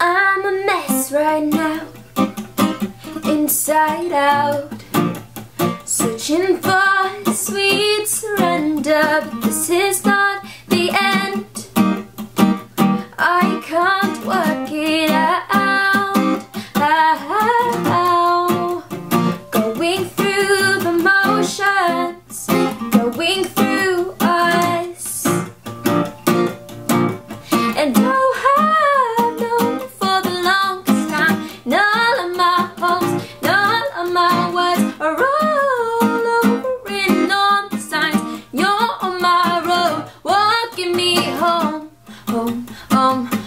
I'm a mess right now. Inside out. Searching for sweet surrender. But this is not walking me home, home, home.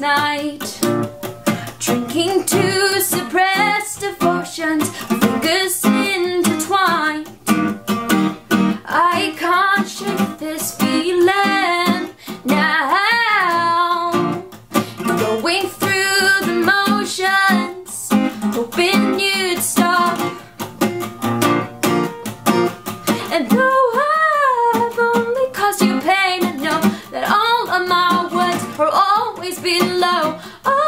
night. Drinking to suppress devotions Fingers intertwined. I can't shake this feeling now. Going through the motions Hoping you'd stop. And though I've only caused you pain I know that all of my words are all always be low. Oh,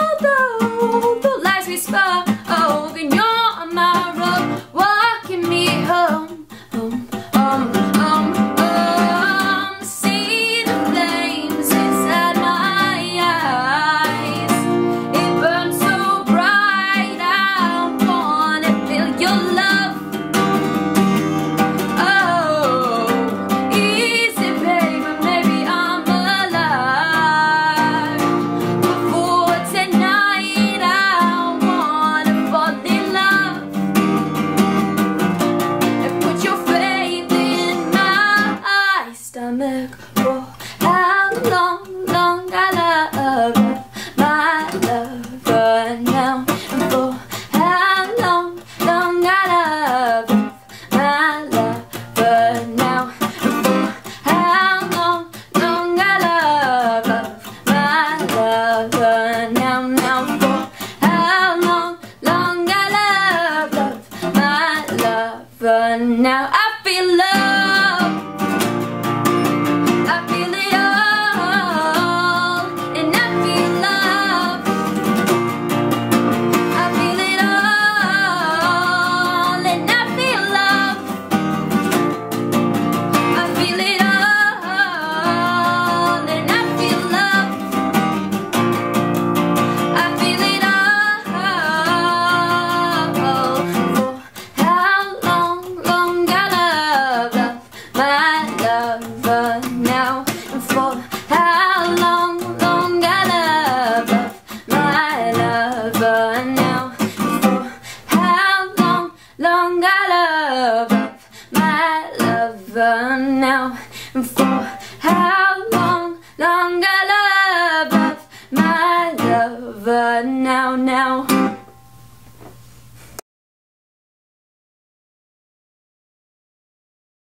Now I feel love. lover now. And for how long longer love my lover now now.